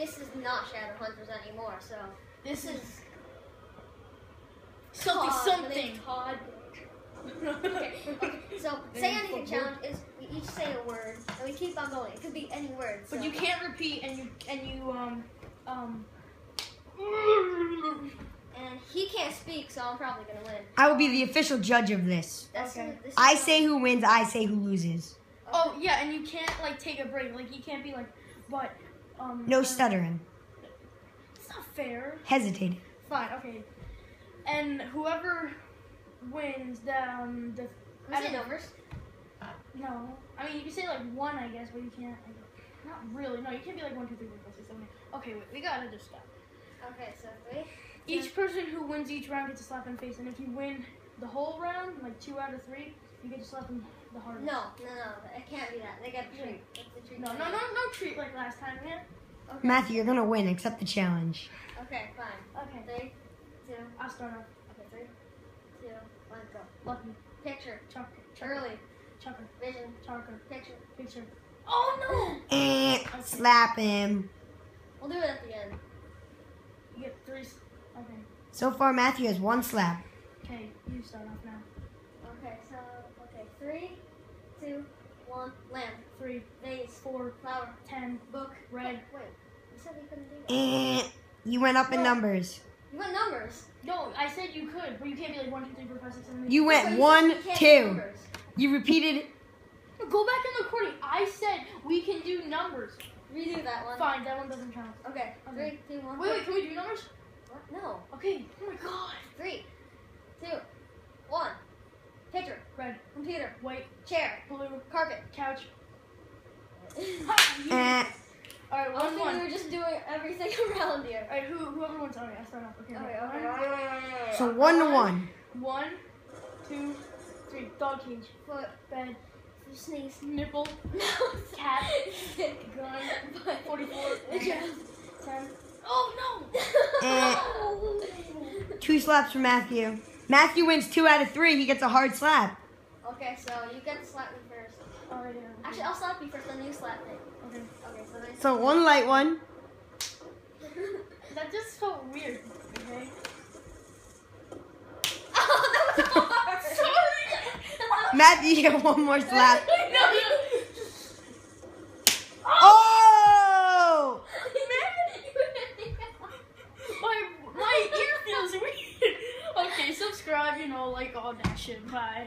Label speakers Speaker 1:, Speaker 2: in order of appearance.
Speaker 1: this is not Shadowhunters anymore, so
Speaker 2: This
Speaker 1: this
Speaker 2: is this
Speaker 1: is
Speaker 2: something
Speaker 1: Todd,
Speaker 2: something.
Speaker 1: the Todd. okay, okay. So say anything challenge is we each say a word and we keep on going. It could be any word.
Speaker 2: But you can't repeat and you and you um um
Speaker 1: And he can't speak, so I'm probably gonna win.
Speaker 3: I will be the official judge of this.
Speaker 1: That's
Speaker 2: Okay.
Speaker 1: this
Speaker 3: I say who wins, I say who loses.
Speaker 2: Oh yeah, and you can't like take a break. Like you can't be like, but um.
Speaker 3: No
Speaker 2: uh,
Speaker 3: stuttering.
Speaker 2: It's not fair.
Speaker 3: Hesitating.
Speaker 2: Fine, okay. And whoever wins the um the
Speaker 1: Can we
Speaker 2: I
Speaker 1: say numbers.
Speaker 2: no, I mean you can say like one, I guess, but you can't. Like, not really. No, you can't be like one, two, three, four, five, six, seven, eight. Okay, wait, we gotta just stop.
Speaker 1: Okay, so three.
Speaker 2: Each person who wins each round gets a slap in the face, and if you win the whole round, like two out of three, you get to slap in the hardest.
Speaker 1: No, no, no. It can't be that. They get a treat. It's a treat.
Speaker 2: No, no, no, no treat like last time, yeah.
Speaker 1: Okay.
Speaker 3: Matthew, you're gonna win. Accept the challenge.
Speaker 1: Okay, fine.
Speaker 2: Okay,
Speaker 1: Three, two.
Speaker 2: I'll start off.
Speaker 1: Okay, three, two, one, go.
Speaker 2: Lucky,
Speaker 1: Picture.
Speaker 2: chocolate, chocolate,
Speaker 1: Early.
Speaker 2: chocolate,
Speaker 1: Vision.
Speaker 2: chocolate,
Speaker 1: Picture.
Speaker 2: picture. Oh no!
Speaker 3: Eh, slap him.
Speaker 1: We'll do it at the end.
Speaker 2: You get three. Okay,
Speaker 3: So far, Matthew has one slap.
Speaker 2: Okay, you start off now.
Speaker 1: Okay, so okay, three, two, one. Lamp.
Speaker 2: Three,
Speaker 1: Vase.
Speaker 2: four,
Speaker 1: Flower.
Speaker 2: ten,
Speaker 1: Book.
Speaker 2: red.
Speaker 1: Wait. You said we couldn't do that.
Speaker 3: You went up in numbers.
Speaker 1: You went numbers.
Speaker 2: No, I said you could, but you can't be like one, two, three, four, five, six, seven, eight.
Speaker 3: You
Speaker 1: But
Speaker 3: went
Speaker 1: you
Speaker 3: one,
Speaker 1: we
Speaker 3: two. You repeated.
Speaker 2: Go back in the recording. I said we can do numbers.
Speaker 1: Redo that one.
Speaker 2: Fine, that one doesn't count.
Speaker 1: Okay.
Speaker 2: Okay.
Speaker 1: Three, two, one.
Speaker 2: Wait, wait, can we do numbers?
Speaker 1: What? No.
Speaker 2: Okay. Oh my god.
Speaker 1: Three, two, one. Picture.
Speaker 2: Red,
Speaker 1: Computer.
Speaker 2: white,
Speaker 1: Chair.
Speaker 2: blue,
Speaker 1: Carpet.
Speaker 2: couch.
Speaker 3: Eh,
Speaker 2: All right,
Speaker 1: I
Speaker 2: one,
Speaker 1: think
Speaker 2: one.
Speaker 1: we were just doing everything around here.
Speaker 2: All right, who, whoever wants. All right, I start off. Okay.
Speaker 1: Okay,
Speaker 2: right.
Speaker 3: so one to one.
Speaker 2: One, two, three. Dog cage,
Speaker 1: Foot.
Speaker 2: bed,
Speaker 1: Sneeze.
Speaker 2: nipple,
Speaker 1: Mouse.
Speaker 2: Cat.
Speaker 1: Stick.
Speaker 2: gun,
Speaker 1: Butt.
Speaker 2: 44,
Speaker 1: Vagina.
Speaker 2: ten. Oh
Speaker 3: Eh, two slaps for Matthew. Matthew wins two out of three. He gets a hard slap.
Speaker 1: Okay, so you get to slap me first.
Speaker 2: no! All right, yeah.
Speaker 1: Actually, I'll slap you first, then you slap me.
Speaker 2: okay.
Speaker 1: Okay, so then.
Speaker 3: So one light one.
Speaker 2: That just felt weird. Okay.
Speaker 1: oh, that was hard.
Speaker 2: Sorry.
Speaker 3: Matthew, you get one more slap.
Speaker 2: no, no.
Speaker 3: Oh!
Speaker 2: My my ear feels weird. Okay, subscribe, you know, like all that shit. Bye.